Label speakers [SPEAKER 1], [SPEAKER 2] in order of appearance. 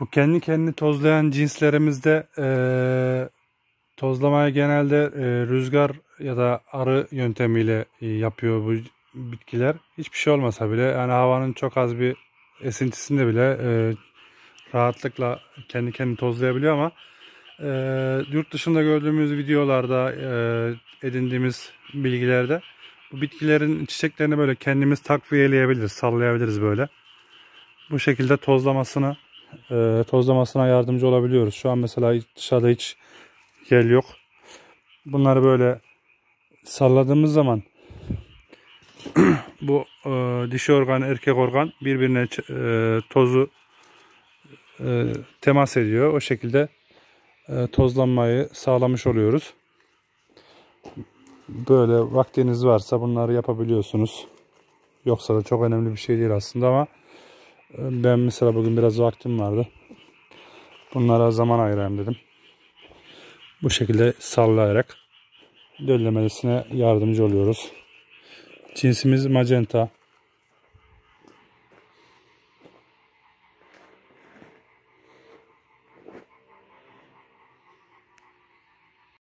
[SPEAKER 1] Bu kendi kendini tozlayan cinslerimizde eee tozlamaya genelde eee, rüzgar ya da arı yöntemiyle e, yapıyor bu bitkiler. Hiçbir şey olmasa bile yani havanın çok az bir esintisinde bile eee, rahatlıkla kendi kendini tozlayabiliyor ama eee, yurt dışında gördüğümüz videolarda eee, edindiğimiz bilgilerde bu bitkilerin çiçeklerini böyle kendimiz takviyeleyebiliriz, sallayabiliriz böyle. Bu şekilde tozlamasını e, tozlamasına yardımcı olabiliyoruz. Şu an mesela dışarıda hiç yel yok. Bunları böyle salladığımız zaman bu e, dişi organ, erkek organ birbirine e, tozu e, temas ediyor. O şekilde e, tozlanmayı sağlamış oluyoruz. Böyle vaktiniz varsa bunları yapabiliyorsunuz. Yoksa da çok önemli bir şey değil aslında ama ben mesela bugün biraz vaktim vardı. Bunlara zaman ayırayım dedim. Bu şekilde sallayarak döllemesine yardımcı oluyoruz. Cinsimiz magenta.